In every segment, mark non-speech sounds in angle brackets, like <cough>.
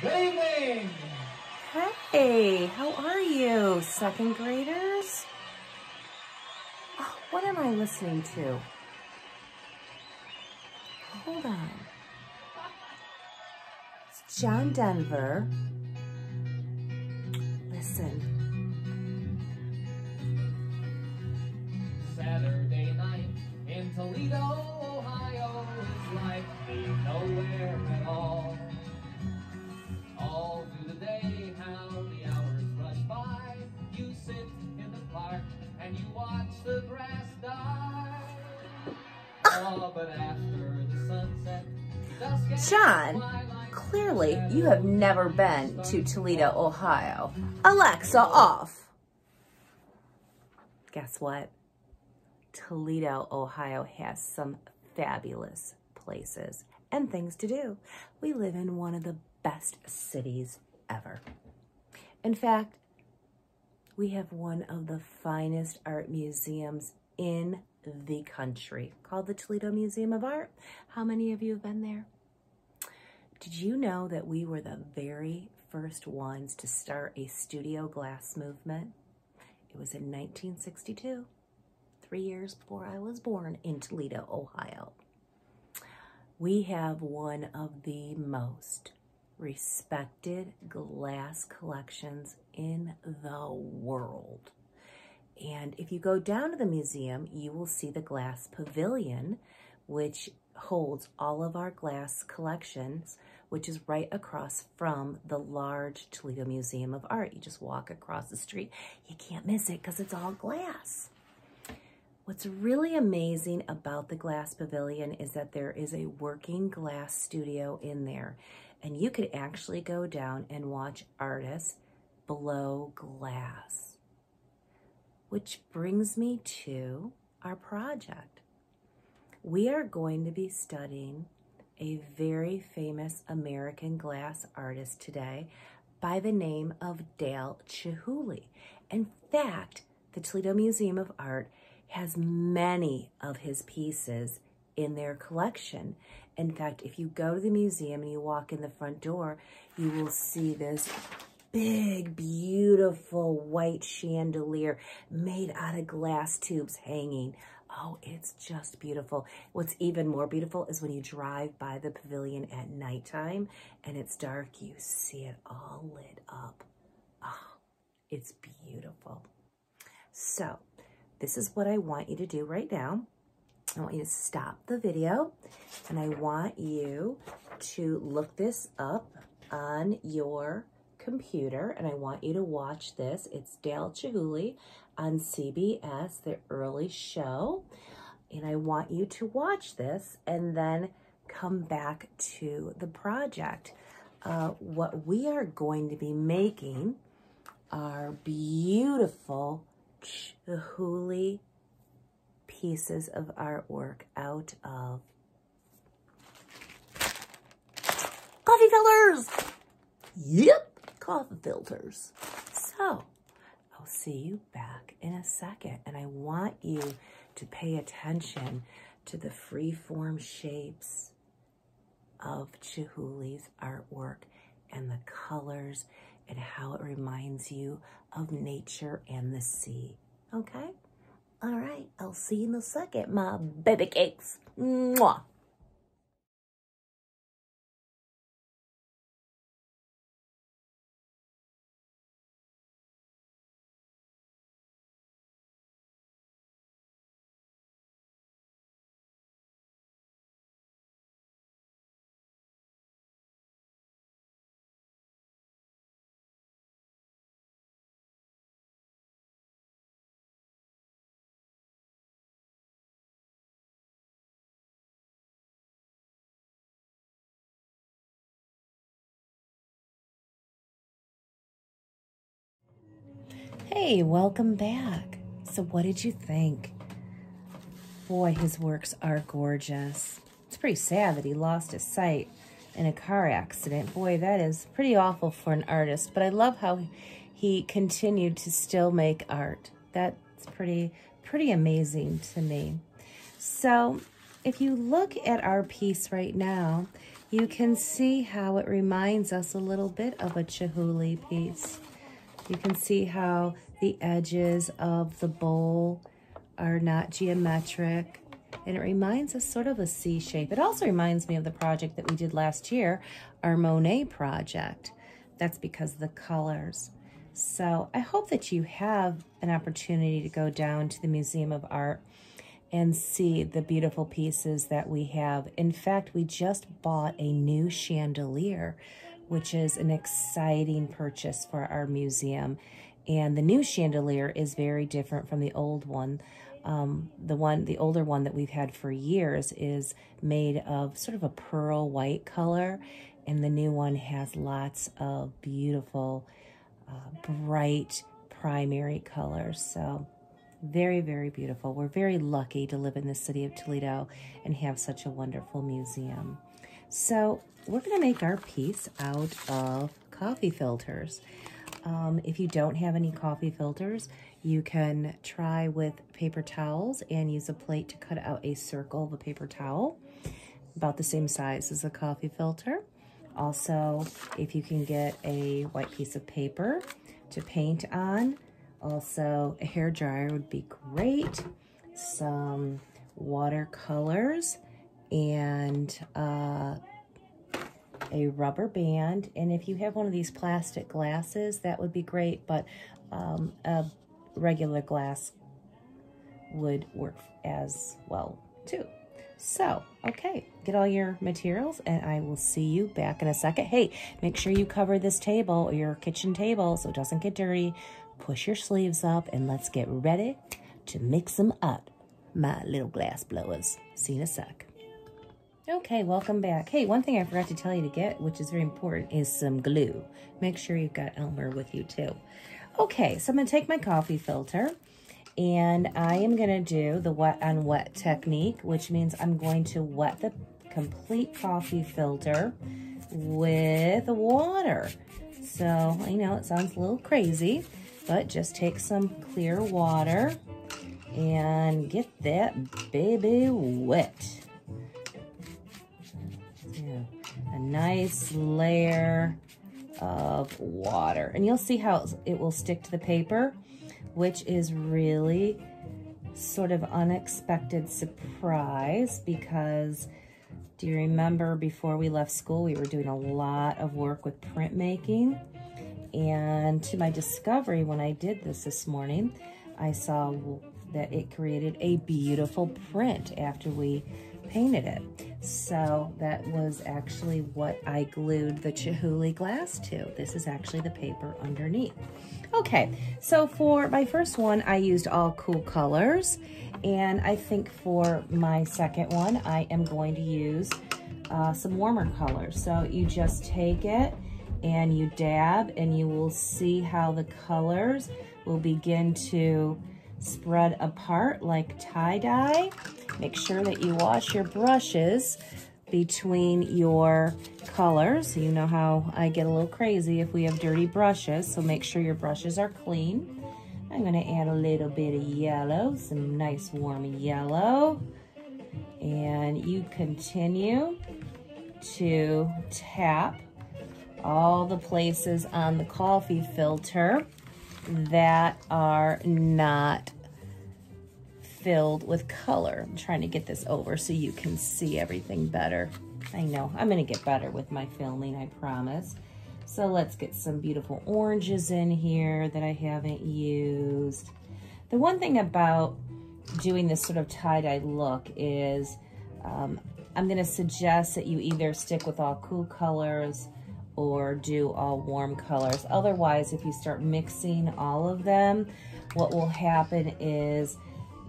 Good evening. Hey, how are you, second graders? Oh, what am I listening to? Hold on. It's John Denver. Listen. Saturday night in Toledo, Ohio is like being nowhere the grass die. <laughs> Oh, but after the sunset, dusk John, Clearly, you have never been to Toledo, Ohio. Alexa, off. Guess what? Toledo, Ohio has some fabulous places and things to do. We live in one of the best cities ever. In fact, we have one of the finest art museums in the country called the Toledo Museum of Art. How many of you have been there? Did you know that we were the very first ones to start a studio glass movement? It was in 1962, three years before I was born in Toledo, Ohio. We have one of the most respected glass collections in the world. And if you go down to the museum, you will see the glass pavilion, which holds all of our glass collections, which is right across from the large Toledo Museum of Art. You just walk across the street. You can't miss it because it's all glass. What's really amazing about the glass pavilion is that there is a working glass studio in there. And you could actually go down and watch artists blow glass. Which brings me to our project. We are going to be studying a very famous American glass artist today by the name of Dale Chihuly. In fact, the Toledo Museum of Art has many of his pieces in their collection. In fact, if you go to the museum and you walk in the front door, you will see this big, beautiful white chandelier made out of glass tubes hanging. Oh, it's just beautiful. What's even more beautiful is when you drive by the pavilion at nighttime and it's dark, you see it all lit up. Oh, it's beautiful. So, this is what I want you to do right now. I want you to stop the video and I want you to look this up on your computer and I want you to watch this. It's Dale Chihuly on CBS, the early show. And I want you to watch this and then come back to the project. Uh, what we are going to be making are beautiful Chihuly pieces of artwork out of coffee filters. Yep, coffee filters. So, I'll see you back in a second. And I want you to pay attention to the free-form shapes of Chihuly's artwork and the colors and how it reminds you of nature and the sea. Okay? All right, I'll see you in a second, my baby cakes. Mwah. Hey, welcome back. So, what did you think? Boy, his works are gorgeous. It's pretty sad that he lost his sight in a car accident. Boy, that is pretty awful for an artist, but I love how he continued to still make art. That's pretty, pretty amazing to me. So, if you look at our piece right now, you can see how it reminds us a little bit of a Chihuly piece. You can see how the edges of the bowl are not geometric and it reminds us sort of a C shape. It also reminds me of the project that we did last year, our Monet project. That's because of the colors. So I hope that you have an opportunity to go down to the Museum of Art and see the beautiful pieces that we have. In fact, we just bought a new chandelier, which is an exciting purchase for our museum. And the new chandelier is very different from the old one. Um, the one, the older one that we've had for years is made of sort of a pearl white color. And the new one has lots of beautiful, uh, bright primary colors. So very, very beautiful. We're very lucky to live in the city of Toledo and have such a wonderful museum. So we're going to make our piece out of coffee filters. Um, if you don't have any coffee filters, you can try with paper towels and use a plate to cut out a circle of a paper towel, about the same size as a coffee filter. Also, if you can get a white piece of paper to paint on, also, a hair dryer would be great. Some watercolors and uh, a rubber band. And if you have one of these plastic glasses, that would be great. But um, a regular glass would work as well too. So, okay, get all your materials and I will see you back in a second. Hey, make sure you cover this table or your kitchen table so it doesn't get dirty push your sleeves up, and let's get ready to mix them up, my little glass blowers. See you in a sec. Okay, welcome back. Hey, one thing I forgot to tell you to get, which is very important, is some glue. Make sure you've got Elmer with you too. Okay, so I'm going to take my coffee filter and I am going to do the wet on wet technique, which means I'm going to wet the complete coffee filter with water. So, I know it sounds a little crazy, but just take some clear water and get that baby wet. Nice layer of water. And you'll see how it will stick to the paper, which is really sort of unexpected surprise because do you remember before we left school, we were doing a lot of work with printmaking and to my discovery, when I did this this morning, I saw that it created a beautiful print after we painted it. So that was actually what I glued the Chihuly glass to. This is actually the paper underneath. Okay, so for my first one, I used all cool colors. And I think for my second one, I am going to use uh, some warmer colors. So you just take it and you dab and you will see how the colors will begin to spread apart like tie-dye. Make sure that you wash your brushes between your colors. You know how I get a little crazy if we have dirty brushes, so make sure your brushes are clean. I'm gonna add a little bit of yellow, some nice warm yellow. And you continue to tap all the places on the coffee filter that are not filled with color. I'm trying to get this over so you can see everything better. I know, I'm gonna get better with my filming, I promise. So let's get some beautiful oranges in here that I haven't used. The one thing about doing this sort of tie-dye look is um, I'm gonna suggest that you either stick with all cool colors or do all warm colors. Otherwise, if you start mixing all of them, what will happen is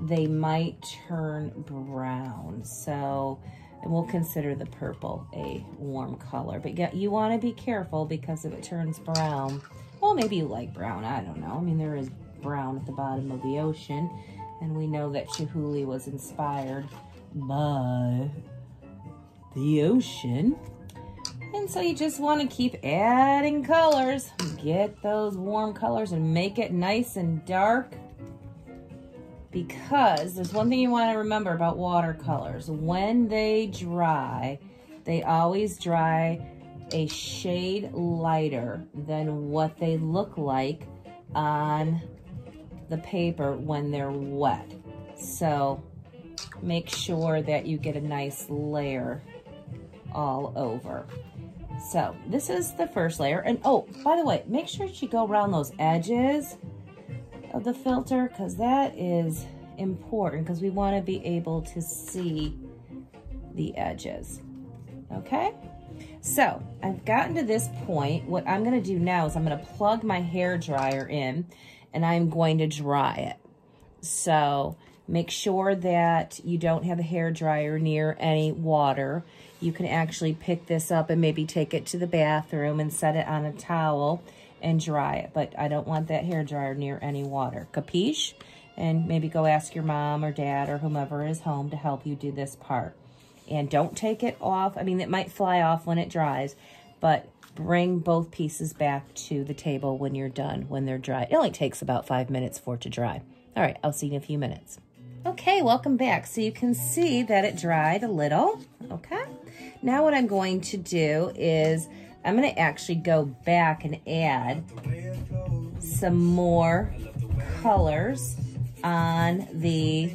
they might turn brown. So, and we'll consider the purple a warm color. But yeah, you want to be careful because if it turns brown, well, maybe you like brown. I don't know. I mean, there is brown at the bottom of the ocean. And we know that Chihuly was inspired by the ocean. And so you just want to keep adding colors. Get those warm colors and make it nice and dark. Because there's one thing you want to remember about watercolors. When they dry, they always dry a shade lighter than what they look like on the paper when they're wet. So make sure that you get a nice layer all over. So this is the first layer. And oh, by the way, make sure you go around those edges of the filter because that is important because we want to be able to see the edges. Okay? So I've gotten to this point. What I'm going to do now is I'm going to plug my hair dryer in and I'm going to dry it. So make sure that you don't have a hair dryer near any water. You can actually pick this up and maybe take it to the bathroom and set it on a towel and dry it. But I don't want that hair dryer near any water. Capiche? And maybe go ask your mom or dad or whomever is home to help you do this part. And don't take it off. I mean, it might fly off when it dries, but bring both pieces back to the table when you're done, when they're dry. It only takes about five minutes for it to dry. All right, I'll see you in a few minutes. Okay, welcome back. So you can see that it dried a little, okay? Now what I'm going to do is I'm gonna actually go back and add some more colors on the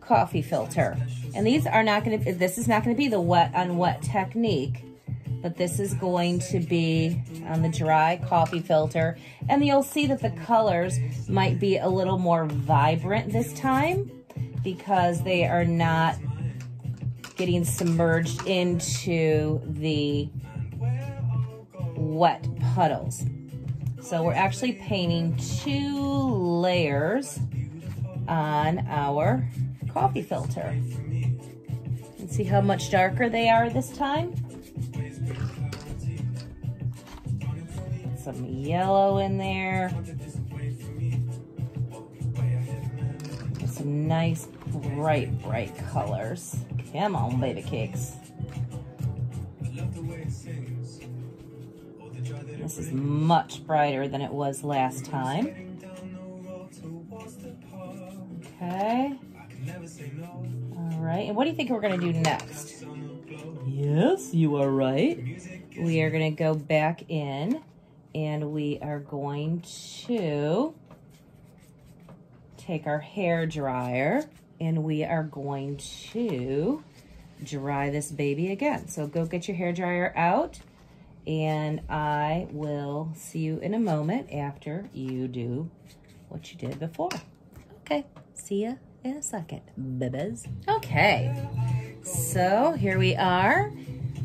coffee filter. And these are not going to, this is not going to be the wet on wet technique, but this is going to be on the dry coffee filter. And you'll see that the colors might be a little more vibrant this time because they are not getting submerged into the wet puddles. So we're actually painting two layers on our coffee filter. And see how much darker they are this time? Some yellow in there. Some nice bright, bright colors. Come on, baby cakes. This is much brighter than it was last time. Okay. All right, and what do you think we're gonna do next? Yes, you are right. We are gonna go back in and we are going to take our hair dryer and we are going to dry this baby again. So go get your hair dryer out and I will see you in a moment after you do what you did before. Okay, see ya in a second, bibas. Okay, so here we are.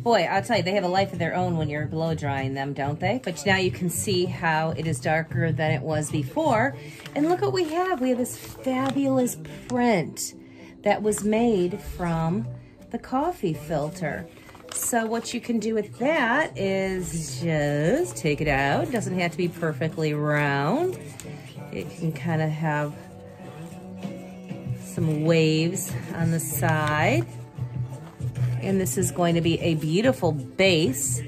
Boy, I'll tell you, they have a life of their own when you're blow drying them, don't they? But now you can see how it is darker than it was before. And look what we have. We have this fabulous print that was made from the coffee filter. So what you can do with that is just take it out. It doesn't have to be perfectly round. It can kind of have some waves on the side. And this is going to be a beautiful base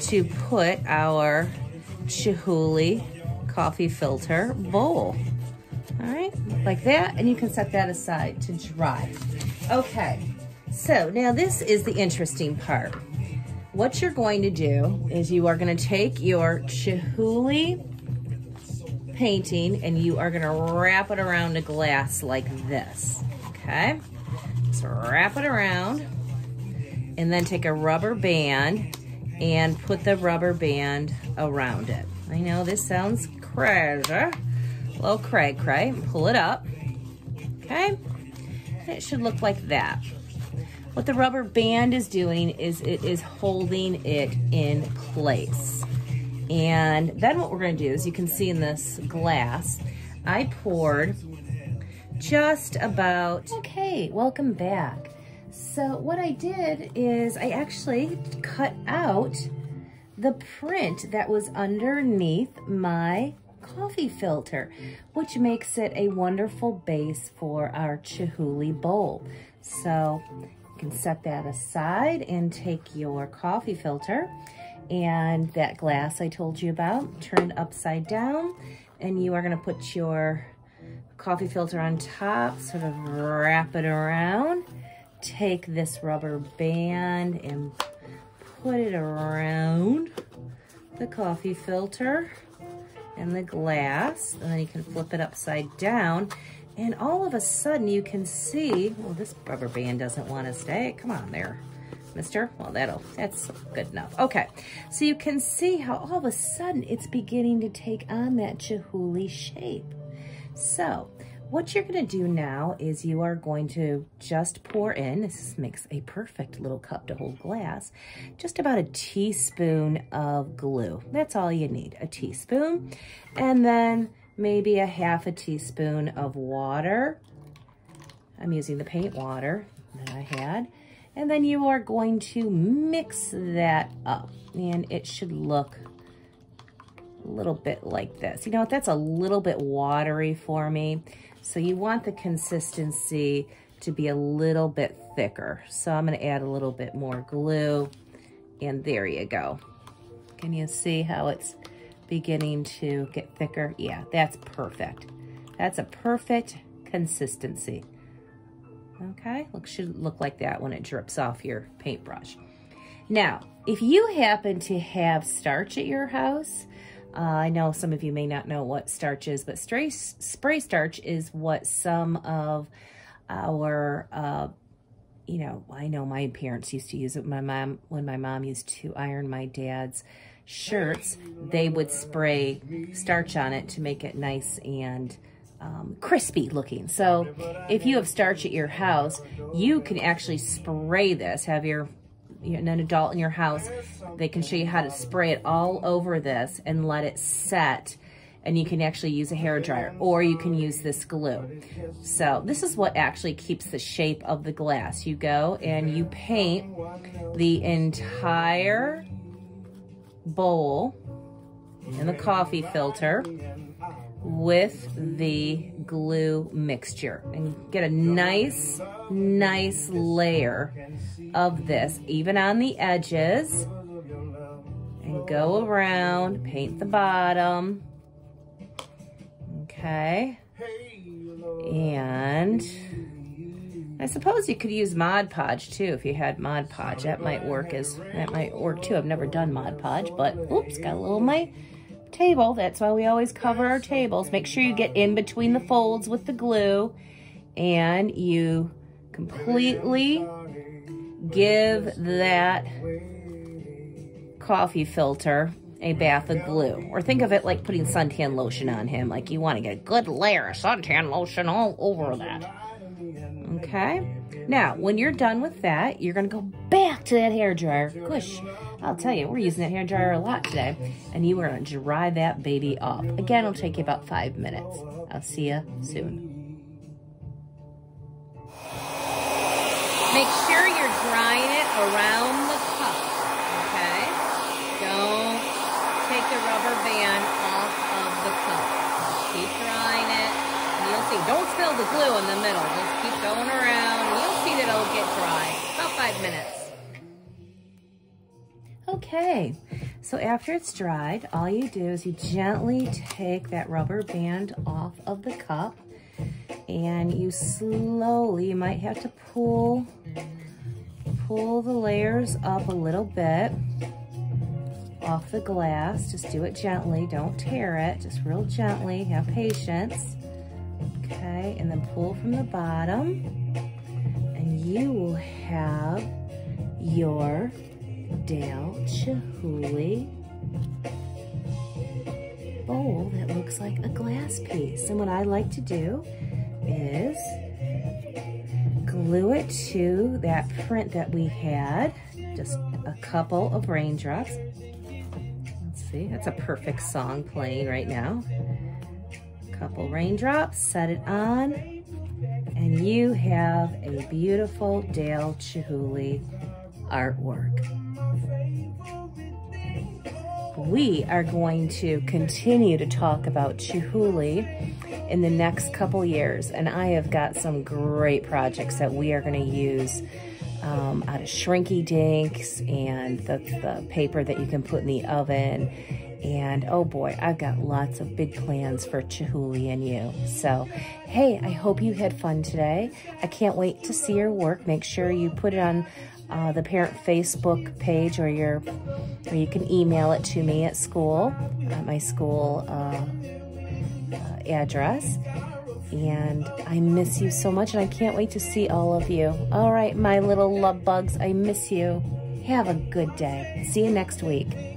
to put our Chihuly coffee filter bowl. All right, like that, and you can set that aside to dry. Okay, so now this is the interesting part. What you're going to do is you are gonna take your Chihuly painting and you are gonna wrap it around a glass like this, okay? So wrap it around and then take a rubber band and put the rubber band around it. I know this sounds crazy, a little cray cray. Pull it up, okay? It should look like that. What the rubber band is doing is it is holding it in place. And then what we're gonna do is you can see in this glass, I poured just about, okay, welcome back. So what I did is I actually cut out the print that was underneath my coffee filter, which makes it a wonderful base for our Chihuly bowl. So you can set that aside and take your coffee filter and that glass I told you about, turn it upside down, and you are gonna put your coffee filter on top, sort of wrap it around, take this rubber band and put it around the coffee filter and the glass. And then you can flip it upside down. And all of a sudden you can see, well, this rubber band doesn't want to stay. Come on there, mister. Well, that'll, that's good enough. Okay, so you can see how all of a sudden it's beginning to take on that Chihuly shape. So what you're gonna do now is you are going to just pour in, this makes a perfect little cup to hold glass, just about a teaspoon of glue. That's all you need, a teaspoon. And then maybe a half a teaspoon of water. I'm using the paint water that I had. And then you are going to mix that up and it should look a little bit like this. You know what, that's a little bit watery for me. So you want the consistency to be a little bit thicker. So I'm gonna add a little bit more glue and there you go. Can you see how it's beginning to get thicker? Yeah, that's perfect. That's a perfect consistency. Okay, look, should look like that when it drips off your paintbrush. Now, if you happen to have starch at your house, uh, I know some of you may not know what starch is, but spray, spray starch is what some of our, uh, you know, I know my parents used to use it. My mom, when my mom used to iron my dad's shirts, they would spray starch on it to make it nice and um, crispy looking. So if you have starch at your house, you can actually spray this, have your an adult in your house, they can show you how to spray it all over this and let it set and you can actually use a hair dryer or you can use this glue. So this is what actually keeps the shape of the glass. You go and you paint the entire bowl and the coffee filter with the glue mixture and get a nice, nice layer of this, even on the edges. And go around, paint the bottom. Okay. And I suppose you could use Mod Podge too if you had Mod Podge. That might work as that might work too. I've never done Mod Podge, but oops, got a little my table. That's why we always cover our tables. Make sure you get in between the folds with the glue and you completely give that coffee filter a bath of glue. Or think of it like putting suntan lotion on him. Like you want to get a good layer of suntan lotion all over that. Okay? Now, when you're done with that, you're going to go back to that hair dryer. Gosh, I'll tell you, we're using that hair dryer a lot today. And you are going to dry that baby off. Again, it'll take you about five minutes. I'll see you soon. Make sure you're drying it around the cup, okay? Don't take the rubber band off of the cup. Keep drying it. And you'll see, don't spill the glue in the middle. Just keep going around. And you'll see that it'll get dry. About five minutes. Okay, so after it's dried, all you do is you gently take that rubber band off of the cup and you slowly, you might have to pull, pull the layers up a little bit off the glass. Just do it gently, don't tear it, just real gently, have patience. Okay, and then pull from the bottom. And you will have your Dale Chihuly bowl that looks like a glass piece. And what I like to do is glue it to that print that we had, just a couple of raindrops. Let's see, that's a perfect song playing right now. A couple raindrops, set it on, and you have a beautiful Dale Chihuly artwork. We are going to continue to talk about Chihuly in the next couple years. And I have got some great projects that we are going to use um, out of Shrinky Dinks and the, the paper that you can put in the oven And oh boy, I've got lots of big plans for Chihuly and you. So, hey, I hope you had fun today. I can't wait to see your work. Make sure you put it on uh, the parent Facebook page or your, or you can email it to me at school, at my school uh, uh, address. And I miss you so much, and I can't wait to see all of you. All right, my little love bugs, I miss you. Have a good day. See you next week.